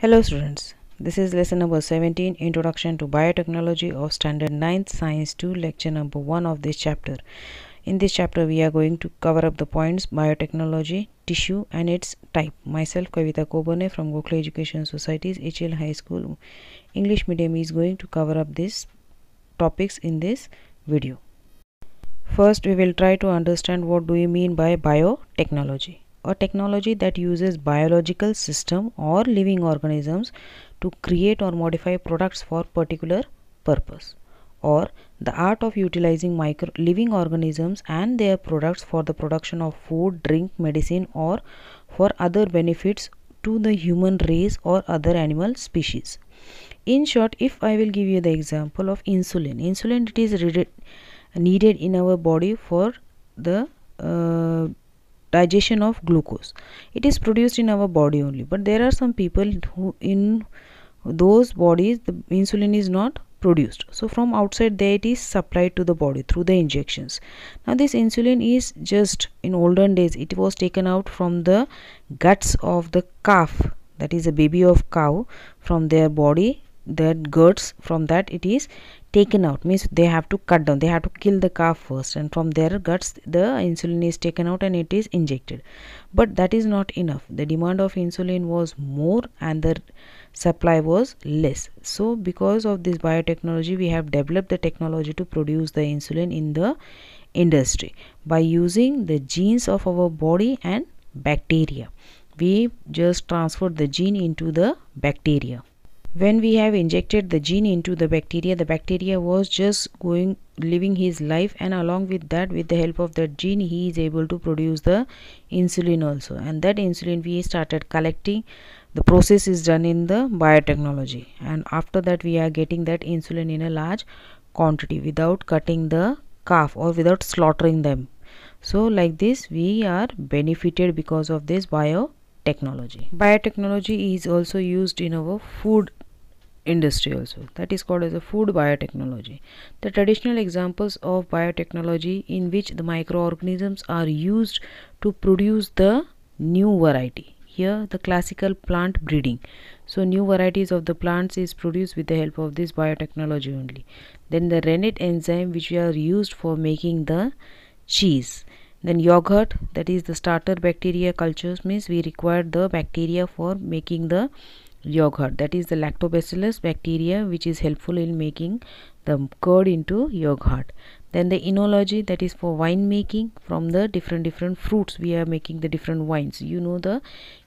Hello students, this is lesson number 17 Introduction to Biotechnology of Standard 9th Science 2 lecture number 1 of this chapter. In this chapter we are going to cover up the points biotechnology, tissue and its type. Myself Kavita Kobarne from Gokhale Education Society's HL High School English medium is going to cover up these topics in this video. First we will try to understand what do you mean by biotechnology a technology that uses biological system or living organisms to create or modify products for particular purpose or the art of utilizing micro living organisms and their products for the production of food drink medicine or for other benefits to the human race or other animal species. In short if i will give you the example of insulin insulin it is needed in our body for the uh, digestion of glucose. It is produced in our body only but there are some people who in those bodies the insulin is not produced. So from outside there it is supplied to the body through the injections. Now this insulin is just in olden days it was taken out from the guts of the calf. That is a baby of cow from their body that guts from that it is taken out means they have to cut down they have to kill the calf first and from their guts the insulin is taken out and it is injected. But that is not enough. The demand of insulin was more and the supply was less. So because of this biotechnology we have developed the technology to produce the insulin in the industry by using the genes of our body and bacteria. We just transferred the gene into the bacteria when we have injected the gene into the bacteria the bacteria was just going living his life and along with that with the help of that gene he is able to produce the insulin also. And that insulin we started collecting. The process is done in the biotechnology. And after that we are getting that insulin in a large quantity without cutting the calf or without slaughtering them. So like this we are benefited because of this biotechnology. Biotechnology is also used in our food industry also. That is called as a food biotechnology. The traditional examples of biotechnology in which the microorganisms are used to produce the new variety. Here the classical plant breeding. So new varieties of the plants is produced with the help of this biotechnology only. Then the rennet enzyme which we are used for making the cheese. Then yogurt that is the starter bacteria cultures means we require the bacteria for making the yogurt. That is the lactobacillus bacteria which is helpful in making the curd into yogurt. Then the enology that is for wine making from the different different fruits. We are making the different wines. You know the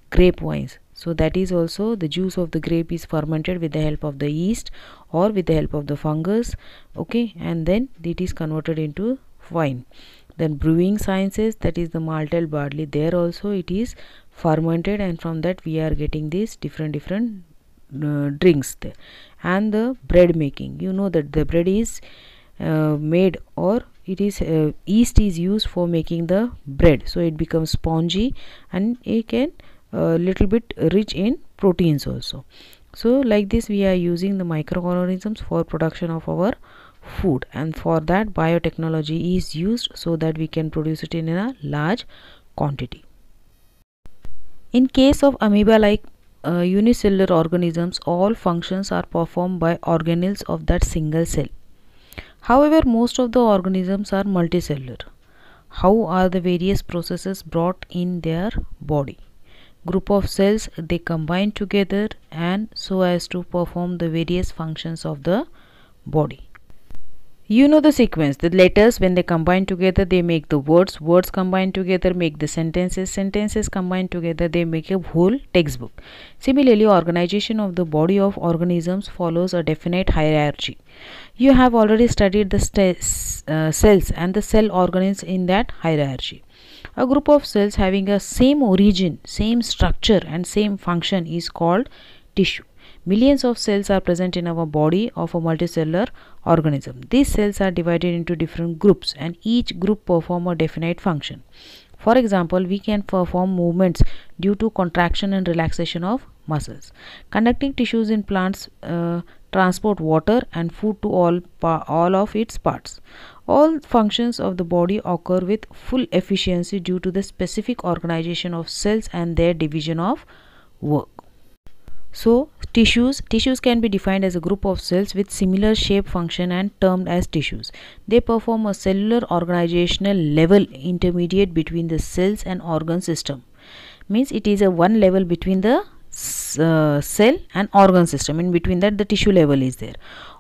grape wines. So that is also the juice of the grape is fermented with the help of the yeast or with the help of the fungus okay? And then it is converted into wine. Then brewing sciences that is the malted barley. There also it is fermented and from that we are getting these different different uh, drinks there. And the bread making. You know that the bread is uh, made or it is uh, yeast is used for making the bread. So it becomes spongy and it can a uh, little bit rich in proteins also. So like this we are using the microorganisms for production of our food. And for that biotechnology is used so that we can produce it in a large quantity in case of amoeba-like uh, unicellular organisms, all functions are performed by organelles of that single cell. However, most of the organisms are multicellular. How are the various processes brought in their body? Group of cells they combine together and so as to perform the various functions of the body. You know the sequence. The letters, when they combine together, they make the words. Words combine together, make the sentences. Sentences combine together, they make a whole textbook. Similarly, organization of the body of organisms follows a definite hierarchy. You have already studied the uh, cells and the cell organs in that hierarchy. A group of cells having a same origin, same structure and same function is called tissue. Millions of cells are present in our body of a multicellular organism. These cells are divided into different groups and each group perform a definite function. For example, we can perform movements due to contraction and relaxation of muscles. Conducting tissues in plants uh, transport water and food to all, all of its parts. All functions of the body occur with full efficiency due to the specific organization of cells and their division of work. So tissues tissues can be defined as a group of cells with similar shape function and termed as tissues. They perform a cellular organizational level intermediate between the cells and organ system. Means it is a one level between the uh, cell and organ system. In between that the tissue level is there.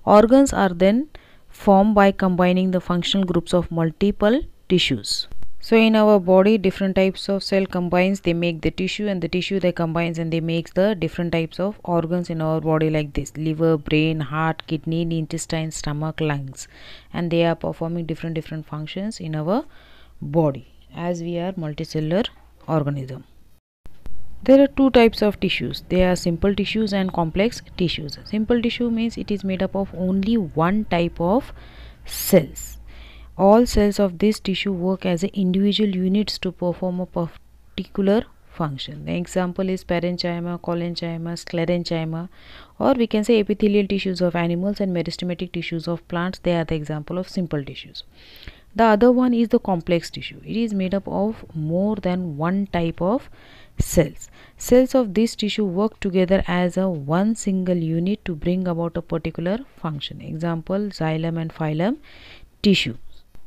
Organs are then formed by combining the functional groups of multiple tissues so in our body different types of cell combines they make the tissue and the tissue they combines and they makes the different types of organs in our body like this liver brain heart kidney intestine stomach lungs and they are performing different different functions in our body as we are multicellular organism there are two types of tissues. They are simple tissues and complex tissues. Simple tissue means it is made up of only one type of cells. All cells of this tissue work as individual units to perform a particular function. The example is parenchyma, collenchyma, sclerenchyma or we can say epithelial tissues of animals and meristematic tissues of plants. They are the example of simple tissues. The other one is the complex tissue. It is made up of more than one type of cells. Cells of this tissue work together as a one single unit to bring about a particular function. Example xylem and phloem tissue.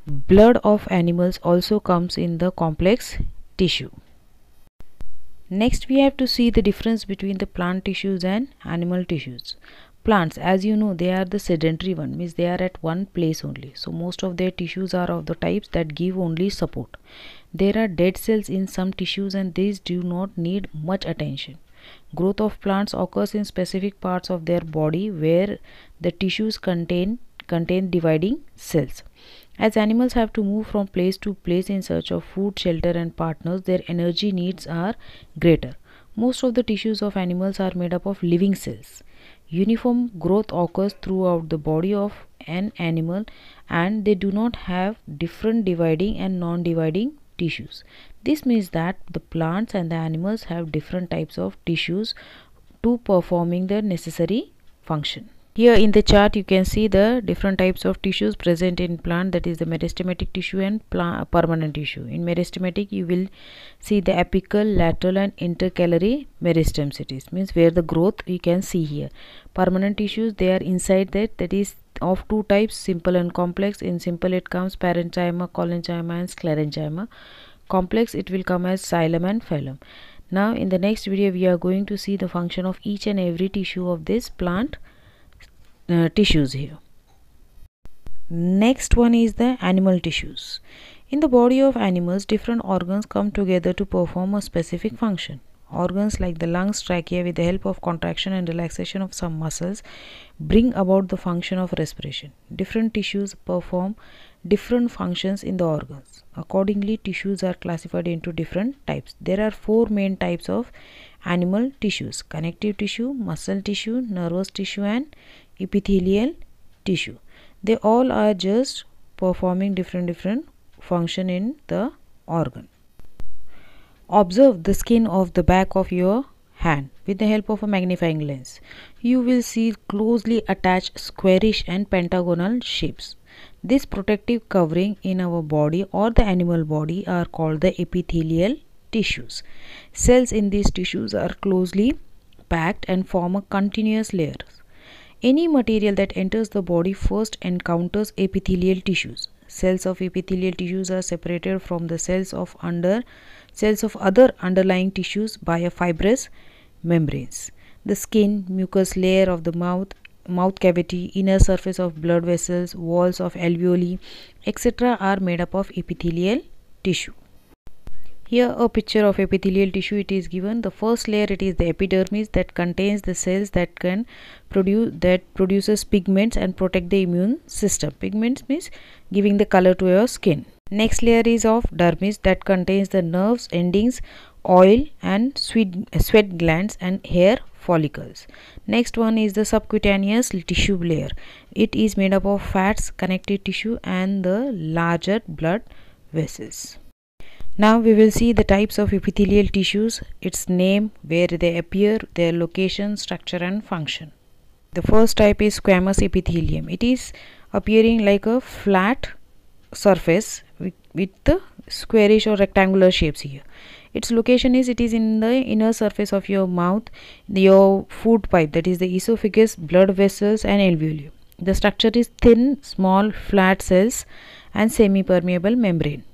Blood of animals also comes in the complex tissue. Next we have to see the difference between the plant tissues and animal tissues. Plants as you know they are the sedentary one means they are at one place only. So most of their tissues are of the types that give only support. There are dead cells in some tissues and these do not need much attention. Growth of plants occurs in specific parts of their body where the tissues contain contain dividing cells as animals have to move from place to place in search of food shelter and partners their energy needs are greater most of the tissues of animals are made up of living cells Uniform growth occurs throughout the body of an animal and they do not have different dividing and non-dividing tissues. This means that the plants and the animals have different types of tissues to performing their necessary function. Here in the chart you can see the different types of tissues present in plant that is the meristematic tissue and permanent tissue. In meristematic you will see the apical, lateral and intercalary meristems it is means where the growth you can see here. Permanent tissues they are inside that that is of two types simple and complex. In simple it comes parenchyma, collenchyma and sclerenchyma. Complex it will come as xylem and phloem. Now in the next video we are going to see the function of each and every tissue of this plant uh, tissues here. Next one is the animal tissues. In the body of animals different organs come together to perform a specific function. Organs like the lungs trachea with the help of contraction and relaxation of some muscles bring about the function of respiration. Different tissues perform different functions in the organs. Accordingly tissues are classified into different types. There are four main types of animal tissues connective tissue muscle tissue nervous tissue and epithelial tissue. They all are just performing different different function in the organ. Observe the skin of the back of your hand with the help of a magnifying lens. You will see closely attached squarish and pentagonal shapes. This protective covering in our body or the animal body are called the epithelial tissues. Cells in these tissues are closely packed and form a continuous layer any material that enters the body first encounters epithelial tissues. Cells of epithelial tissues are separated from the cells of under cells of other underlying tissues by a fibrous membranes. The skin, mucous layer of the mouth, mouth cavity, inner surface of blood vessels, walls of alveoli, etc. are made up of epithelial tissue. Here a picture of epithelial tissue it is given. The first layer it is the epidermis that contains the cells that can produce that produces pigments and protect the immune system. Pigments means giving the color to your skin. Next layer is of dermis that contains the nerves, endings, oil and sweat, sweat glands and hair follicles. Next one is the subcutaneous tissue layer. It is made up of fats, connective tissue and the larger blood vessels. Now we will see the types of epithelial tissues, its name, where they appear, their location, structure and function. The first type is squamous epithelium. It is appearing like a flat surface with, with the squarish or rectangular shapes here. its location is it is in the inner surface of your mouth your food pipe that is the esophagus blood vessels and alveoli the structure is thin small flat cells and semi permeable membrane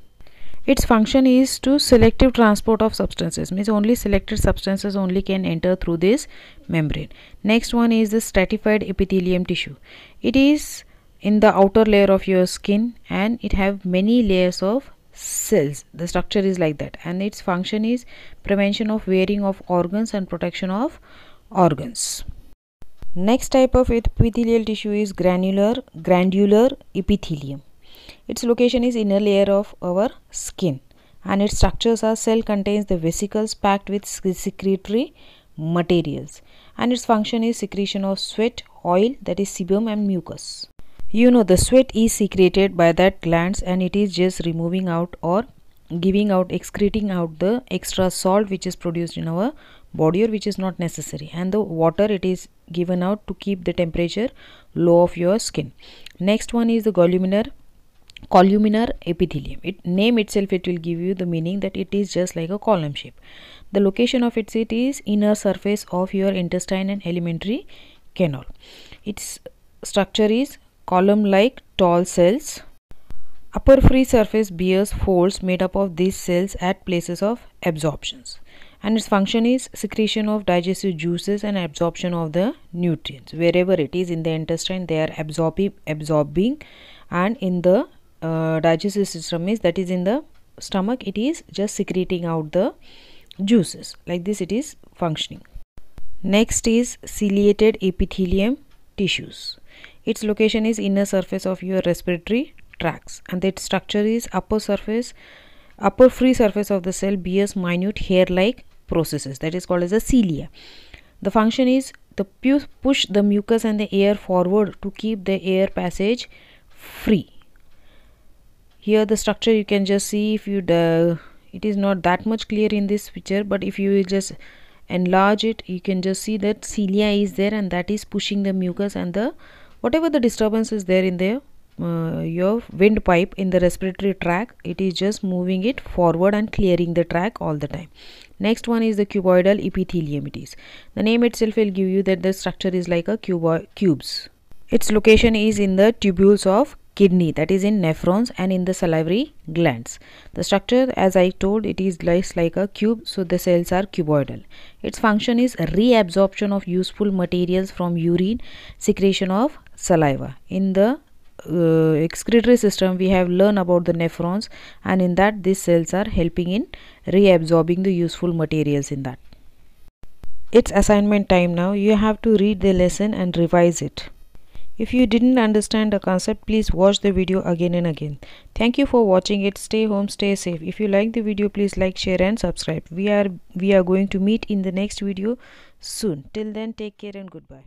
its function is to selective transport of substances means only selected substances only can enter through this membrane. Next one is the stratified epithelium tissue. It is in the outer layer of your skin and it have many layers of cells. The structure is like that. And its function is prevention of wearing of organs and protection of organs. Next type of epithelial tissue is glandular glandular epithelium its location is inner layer of our skin and its structures are cell contains the vesicles packed with secretory materials and its function is secretion of sweat oil that is sebum and mucus. You know the sweat is secreted by that glands and it is just removing out or giving out excreting out the extra salt which is produced in our body or which is not necessary and the water it is given out to keep the temperature low of your skin. Next one is the columnar columnar epithelium. It name itself it will give you the meaning that it is just like a column shape. The location of its it is inner surface of your intestine and alimentary canal. Its structure is column like tall cells. Upper free surface bears folds made up of these cells at places of absorptions. And its function is secretion of digestive juices and absorption of the nutrients. Wherever it is in the intestine they are absorbing absorbing and in the uh, digestive system is that is in the stomach it is just secreting out the juices like this it is functioning next is ciliated epithelium tissues its location is inner surface of your respiratory tracts and its structure is upper surface upper free surface of the cell bears minute hair-like processes that is called as a cilia. The function is the push the mucus and the air forward to keep the air passage free. Here the structure you can just see if you it is not that much clear in this picture but if you just enlarge it you can just see that cilia is there and that is pushing the mucus and the whatever the disturbance is there in the uh, your windpipe in the respiratory tract it is just moving it forward and clearing the track all the time. Next one is the cuboidal epithelium. It is the name itself will give you that the structure is like a cubo cubes. Its location is in the tubules of kidney that is in nephrons and in the salivary glands. The structure as i told it is less like a cube so the cells are cuboidal. Its function is reabsorption of useful materials from urine secretion of saliva. In the uh, excretory system we have learned about the nephrons and in that these cells are helping in reabsorbing the useful materials in that. It's assignment time now. You have to read the lesson and revise it if you didn't understand the concept please watch the video again and again. Thank you for watching it. Stay home stay safe. If you like the video please like share and subscribe. We are we are going to meet in the next video soon. Till then take care and goodbye